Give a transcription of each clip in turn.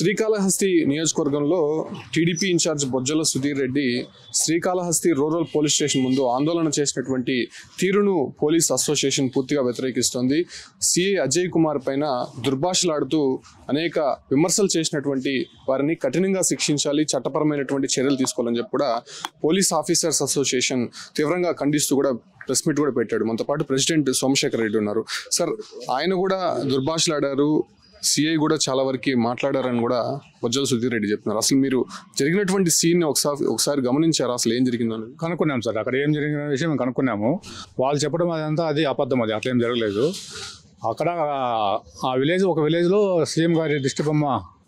శ్రీకాళహస్తి నియోజకవర్గంలో TDP incharge Bojjala Sudheer Reddy Srikalahasti rural police station ముందు ఆందోళన చేసినటువంటి తీరును పోలీస్ అసోసియేషన్ పూర్తిగా వ్యతిరేకిస్తోంది. సిఐ అజయ్ కుమార్ పైన దుర్భాషలాడుతూ అనేక విమర్శలు చేసినటువంటి వారిని కఠినంగా శిక్షించాలి చట్టపరమైనటువంటి చర్యలు తీసుకోవాలని చెప్పి కూడా పోలీస్ ఆఫీసర్స్ అసోసియేషన్ తీవ్రంగా ఖండిస్తూ కూడా ప్రెస్ మీట్ కూడా పెట్టాడు. మనతో పాటు ప్రెసిడెంట్ సోమశేఖర్ రెడ్డి ఉన్నారు. సార్ ఆయన కూడా దుర్భాషలాడారు సిఐ కూడా చాలా వరకు మాట్లాడారని కూడా బొజ్జల సుధీర్ రెడ్డి చెప్తున్నారు. అసలు మీరు జరిగినటువంటి సీన్ ఒకసారి ఒకసారి గమనించారా? అసలు ఏం జరిగిందని కనుక్కున్నాం సార్. అక్కడ ఏం జరిగిన విషయం మేము కనుక్కున్నాము. వాళ్ళు చెప్పడం అదంతా అది అబద్ధం అది. అట్లా ఏం జరగలేదు. అక్కడ ఆ విలేజ్ ఒక విలేజ్లో సీఎం గారి దిష్టి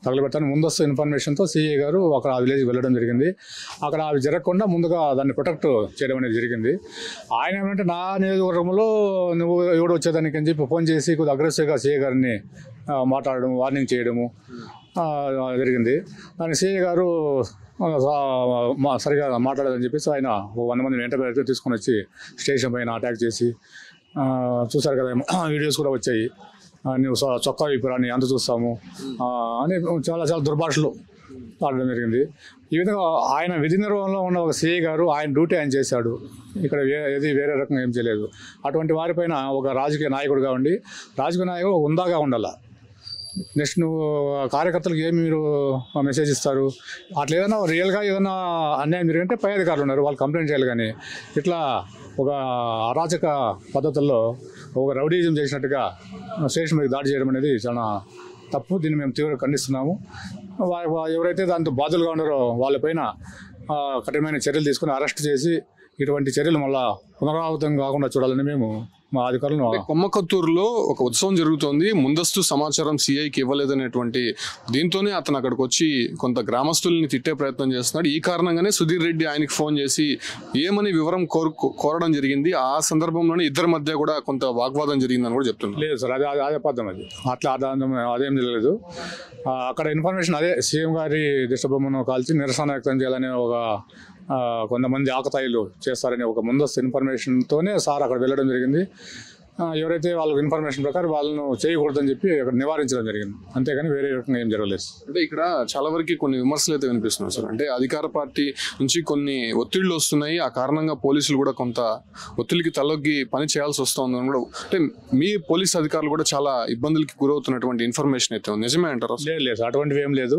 బొమ్మ ముందస్తు ఇన్ఫర్మేషన్తో సీఏ గారు అక్కడ ఆ విలేజ్కి వెళ్ళడం జరిగింది. అక్కడ అవి జరగకుండా ముందుగా దాన్ని ప్రొటెక్ట్ చేయడం అనేది జరిగింది. ఆయన ఏమంటే నా నియోజకవర్గంలో నువ్వు ఎవడు వచ్చేదానికి అని చెప్పి ఫోన్ చేసి కొద్దిగా అగ్రెసివ్గా సిఏ గారిని మాట్లాడడం వార్నింగ్ చేయడము జరిగింది. దాని సీఏ గారు మా సరిగా మాట్లాడదని చెప్పేసి ఆయన వంద మంది వెంట తీసుకొని వచ్చి స్టేషన్ పైన అటాక్ చేసి చూసారు కదా వీడియోస్ కూడా వచ్చాయి. నువ్వు చొక్కా విప్పురాని ఎంత అంత చూస్తాము. అని చాలా చాలా దుర్భాషలు ఆడడం జరిగింది. ఈ విధంగా ఆయన విధి నిర్వహణలో ఉన్న ఒక సిఐ గారు ఆయన డ్యూటీ ఆయన చేశాడు. ఇక్కడ ఏది వేరే రకంగా ఏం చేయలేదు. అటువంటి వారిపైన ఒక రాజకీయ నాయకుడుగా ఉండి రాజకీయ నాయకుడు ఉందాగా ఉండాలి. నెక్స్ట్ నువ్వు కార్యకర్తలకు ఏమి మీరు మెసేజ్ ఇస్తారు? అట్లా ఏదైనా రియల్గా ఏదైనా అన్యాయం జరిగింటే పై అధికారులు ఉన్నారు వాళ్ళు కంప్లైంట్ చేయాలి కానీ. ఇట్లా ఒక అరాచక పద్ధతుల్లో ఒక రౌడీజం చేసినట్టుగా స్టేషన్ మీద దాడి చేయడం అనేది చాలా తప్పు. దీన్ని మేము తీవ్రంగా ఖండిస్తున్నాము. ఎవరైతే దాంతో బాధలుగా ఉన్నారో వాళ్ళపైన కఠినమైన చర్యలు తీసుకుని అరెస్ట్ చేసి ఇటువంటి చర్యలు మళ్ళా పునరావృతం కాకుండా చూడాలని మేము మా అధికారులను కొమ్మకత్తూరులో ఒక ఉత్సవం జరుగుతోంది. ముందస్తు సమాచారం సిఐకి ఇవ్వలేదనేటువంటి దీంతోనే అతను అక్కడికి వచ్చి కొంత గ్రామస్తుల్ని తిట్టే ప్రయత్నం చేస్తున్నాడు. ఈ కారణంగానే సుధీర్ రెడ్డి ఆయనకి ఫోన్ చేసి ఏమని వివరం కోరు కోరడం జరిగింది. ఆ సందర్భంలోనే ఇద్దరి మధ్య కూడా కొంత వాగ్వాదం జరిగిందని కూడా చెప్తున్నారు. లేదు సార్ అదే అదే- అదే అబద్ధం అది. అట్లా అదే- ఆ, అక్కడ ఇన్ఫర్మేషన్ అదే సీఎం గారి దిష్టబొమ్మను కాల్చి నిరసన వ్యక్తం చేయాలనే ఒక కొంతమంది ఆకతాయిలు చేస్తారనే ఒక ముందస్తు ఇన్ఫర్మేషన్తోనే సార్ అక్కడ వెళ్ళడం జరిగింది. ఎవరైతే వాళ్ళకి ఇన్ఫర్మేషన్ ప్రకారం వాళ్ళను చేయకూడదని చెప్పి అక్కడ నివారించడం జరిగింది. అంతేగాని వేరే రకంగా ఏం జరగలేదు. అంటే ఇక్కడ చాలా వరకు కొన్ని విమర్శలు అయితే వినిపిస్తున్నాయి సార్. అంటే అధికార పార్టీ నుంచి కొన్ని ఒత్తిళ్ళు వస్తున్నాయి. ఆ కారణంగా పోలీసులు కూడా కొంత ఒత్తిడికి తలొగ్గి పని చేయాల్సి వస్తుందని కూడా అంటే మీ పోలీస్ అధికారులు కూడా చాలా ఇబ్బందులకి గురవుతున్నటువంటి ఇన్ఫర్మేషన్ అయితే ఉంది. నిజమే అంటారు లేదు లేదు అటువంటివి ఏం లేదు.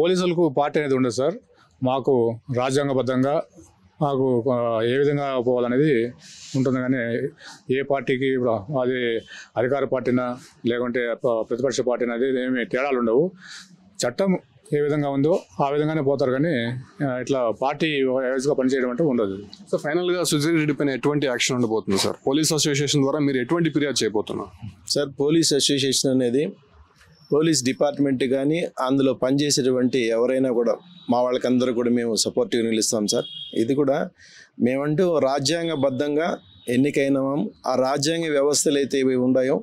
పోలీసులకు పార్టీ అనేది ఉండదు సార్. మాకు రాజ్యాంగబద్ధంగా మాకు ఏ విధంగా పోవాలనేది ఉంటుంది కానీ ఏ పార్టీకి ఇప్పుడు అది అధికార పార్టీనా లేకుంటే ప్రతిపక్ష పార్టీనా అది ఏమి తేడాలు ఉండవు. చట్టం ఏ విధంగా ఉందో ఆ విధంగానే పోతారు కానీ ఇట్లా పార్టీ వైజ్గా పనిచేయడం అంటే ఉండదు. సో ఫైనల్గా సుధీర్ రెడ్డి పైన ఎటువంటి యాక్షన్ ఉండబోతుంది సార్? పోలీస్ అసోసియేషన్ ద్వారా మీరు ఎటువంటి ఫిర్యాదు చేయబోతున్నారు? సార్ పోలీస్ అసోసియేషన్ అనేది పోలీస్ డిపార్ట్మెంట్ కానీ అందులో పనిచేసేటువంటి ఎవరైనా కూడా మా వాళ్ళకందరూ కూడా మేము సపోర్టివ్ నిలుస్తాం సార్. ఇది కూడా మేమంటూ రాజ్యాంగబద్ధంగా ఎన్నికైనాం. ఆ రాజ్యాంగ వ్యవస్థలు అయితే ఇవి ఉన్నాయో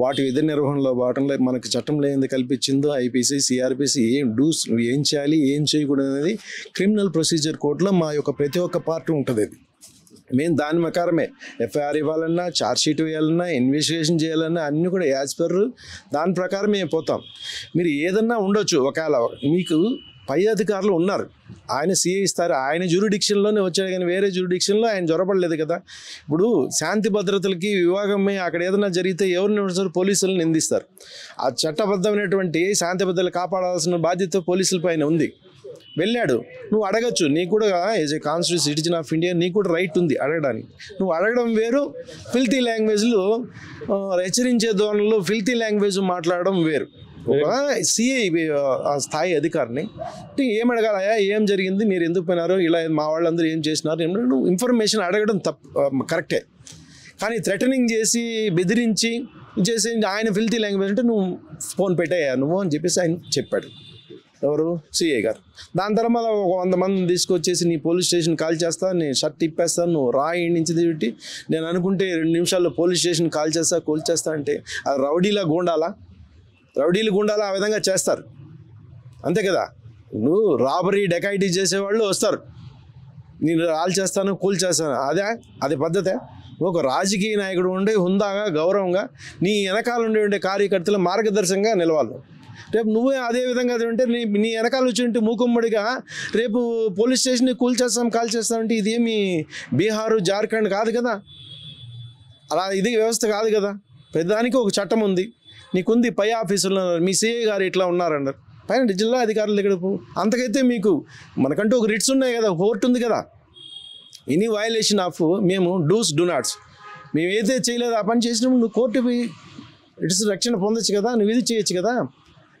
వాటి విధి నిర్వహణలో భాగంలో మనకి చట్టం లేనిది కల్పించిందో ఐపీసీ సిఆర్పిసి ఏం డూస్ ఏం చేయాలి ఏం చేయకూడదు అనేది క్రిమినల్ ప్రొసీజర్ కోర్టులో మా యొక్క ప్రతి ఒక్క పార్టీ ఉంటుంది అది. మేము దాని ప్రకారమే. ఎఫ్ఐఆర్ ఇవ్వాలన్నా ఛార్జ్షీట్ వేయాలన్నా ఇన్వెస్టిగేషన్ చేయాలన్నా అన్నీ కూడా యాజ్ పర్ దాని ప్రకారం మేము పోతాం. మీరు ఏదన్నా ఉండొచ్చు. ఒకవేళ మీకు పై అధికారులు ఉన్నారు. ఆయన సీఏ ఇస్తారు. ఆయన జ్యూరిడిక్షన్లోనే వచ్చాడు కానీ వేరే జ్యూరిడిక్షన్లో ఆయన జొరపడలేదు కదా. ఇప్పుడు శాంతి భద్రతలకి వివాహమే అక్కడ ఏదైనా జరిగితే ఎవరిని నిలుస్తారు పోలీసులను నిందిస్తారు. ఆ చట్టబద్ధమైనటువంటి శాంతి భద్రతలు కాపాడాల్సిన బాధ్యత పోలీసుల పైన ఉంది. వెళ్ళాడు. నువ్వు అడగచ్చు నీకు కూడా as a constitute citizen of India నీకు కూడా రైట్ ఉంది అడగడానికి. నువ్వు అడగడం వేరు ఫిల్తీ లాంగ్వేజ్లో హెచ్చరించే ధోరణిలో ఫిల్తీ లాంగ్వేజ్ మాట్లాడడం వేరు. ఒక సిఐ ఆ స్థాయి అధికారిని ఏం అడగాలయా ఏం జరిగింది? మీరు ఎందుకు పోయినారు? ఇలా మా వాళ్ళందరూ ఏం చేసినారు? నువ్వు ఇన్ఫర్మేషన్ అడగడం తప్పు కరెక్టే కానీ థ్రెటనింగ్ చేసి బెదిరించి చేసి ఆయన ఫిల్తీ లాంగ్వేజ్ అంటే నువ్వు ఫోన్ పెట్టాయా నువ్వు అని చెప్పేసి ఆయన చెప్పాడు. ఎవరు? సిఐ గారు. దాని తర్వాత ఒక వంద మంది తీసుకొచ్చేసి నీ పోలీస్ స్టేషన్ కాల్ చేస్తా నీ షర్ట్ తిప్పేస్తాను నువ్వు రా ఈ నుంచి దిట్టి నేను అనుకుంటే రెండు నిమిషాల్లో పోలీస్ స్టేషన్ కాల్ చేస్తా కూల్ చేస్తా అంటే అది రౌడీలా గుండాలా? రౌడీలు గుండాలా ఆ విధంగా చేస్తారు. అంతే కదా? నువ్వు రాబరీ డెకాయిటీ చేసేవాళ్ళు వస్తారు. నేను రాల్ చేస్తాను కూల్ చేస్తాను. అదే? అది పద్ధతే? ఒక రాజకీయ నాయకుడు ఉండే హుందాగా గౌరవంగా నీ వెనకాల ఉండే ఉండే కార్యకర్తల మార్గదర్శకంగా నిలవాలి. రేపు నువ్వే అదే విధంగా ఉంటే నీ నీ వెనకాల వచ్చి ఉంటే మూకుమ్మడిగా రేపు పోలీస్ స్టేషన్ని కూల్ చేస్తాం కాల్ చేస్తామంటే ఇదేమి బీహారు జార్ఖండ్ కాదు కదా? అలా ఇది వ్యవస్థ కాదు కదా? ప్రతిదానికి ఒక చట్టం ఉంది. నీకుంది పై ఆఫీసులో మీ సిఐ గారు ఇట్లా ఉన్నారన్నారు. పైన జిల్లా అధికారుల దగ్గర అంతకైతే మీకు మనకంటూ ఒక రిట్స్ ఉన్నాయి కదా కోర్టు ఉంది కదా? ఎనీ వయలేషన్ ఆఫ్ మేము డూస్ డూ నాట్స్. మేము ఏదైతే చేయలేదు ఆ పని చేసినప్పుడు నువ్వు కోర్టు పోయి ఇట్స్ రక్షణ పొందొచ్చు కదా? నువ్వు ఇది చేయొచ్చు కదా?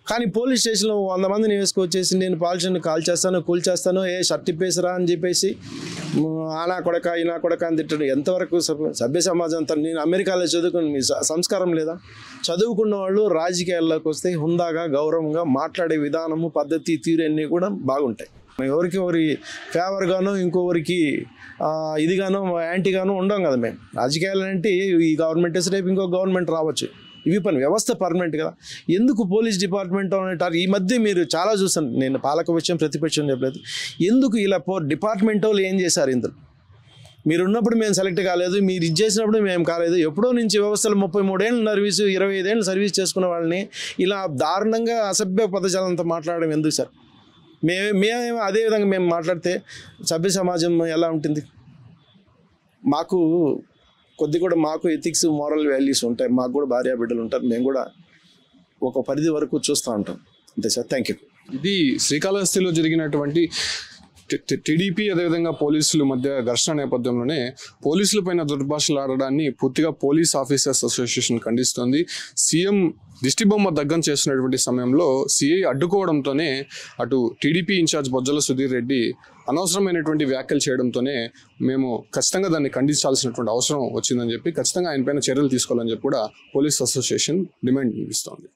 కానీ పోలీస్ స్టేషన్లో వంద మందిని వేసుకొచ్చేసి నేను పాలిషన్ కాల్ చేస్తాను కూల్ చేస్తాను ఏ షర్ట్ ఇప్పేసిరా అని చెప్పేసి మ్, ఆనా కొడక ఈనా కొడక అని తిట్టాడు. ఎంతవరకు సభ్య సభ్య సమాజం అంతా నేను అమెరికాలో చదువుకుని మీ స- సంస్కారం లేదా? చదువుకున్న వాళ్ళు రాజకీయాల్లోకి వస్తే హుందాగా గౌరవంగా మాట్లాడే విధానము పద్ధతి తీరు అన్నీ కూడా బాగుంటాయి. ఎవరికి ఎవరి ఫేవర్గానో ఇంకొకరికి ఇదిగాను యాంటీగాను ఉండం కదా మేము. రాజకీయాలు అంటే ఈ గవర్నమెంట్ వేసి రేపు ఇంకో గవర్నమెంట్ రావచ్చు. ఇవి పని వ్యవస్థ పర్మనెంట్ కదా. ఎందుకు పోలీస్ డిపార్ట్మెంట్ అంటారు? ఈ మధ్య మీరు చాలా చూసాను నేను పాలక విషయం ప్రతిపక్షం చెప్పలేదు. ఎందుకు ఇలా పో డిపార్ట్మెంట్ వాళ్ళు ఏం చేశారు ఇందులో? మీరు ఉన్నప్పుడు మేము సెలెక్ట్ కాలేదు మీరు ఇది చేసినప్పుడు మేము కాలేదు. ఎప్పుడో నుంచి వ్యవస్థలు ముప్పై మూడేళ్ళు సర్వీసు ఇరవై ఐదేళ్ళు సర్వీస్ చేసుకున్న వాళ్ళని ఇలా దారుణంగా అసభ్య పదజాలంతో మాట్లాడడం ఎందుకు సార్? మేము మేము అదే విధంగా మేము మాట్లాడితే సభ్య సమాజం ఎలా ఉంటుంది? మాకు కొద్ది కూడా మాకు ఎథిక్స్ మోరల్ వాల్యూస్ ఉంటాయి. మాకు కూడా భార్య బిడ్డలు ఉంటారు. మేము కూడా ఒక పరిధి వరకు చూస్తూ ఉంటాం. అంతే సార్. థ్యాంక్ యూ ఇది శ్రీకాళహస్తిలో జరిగినటువంటి టీడీపీ అదేవిధంగా పోలీసుల మధ్య ఘర్షణ నేపథ్యంలోనే పోలీసుల పైన దుర్భాషలు ఆడడాన్ని పూర్తిగా పోలీస్ ఆఫీసర్స్ అసోసియేషన్ ఖండిస్తోంది. సీఎం దిష్టిబొమ్మ దగ్గం చేస్తున్నటువంటి సమయంలో సిఐ అడ్డుకోవడంతోనే అటు టీడీపీ ఇన్ఛార్జ్ బొజ్జల సుధీర్ రెడ్డి అనవసరమైనటువంటి వ్యాఖ్యలు చేయడంతోనే మేము ఖచ్చితంగా దాన్ని ఖండించాల్సినటువంటి అవసరం వచ్చిందని చెప్పి ఖచ్చితంగా ఆయన పైన చర్యలు తీసుకోవాలని చెప్పి కూడా పోలీస్ అసోసియేషన్ డిమాండ్ ఇస్తోంది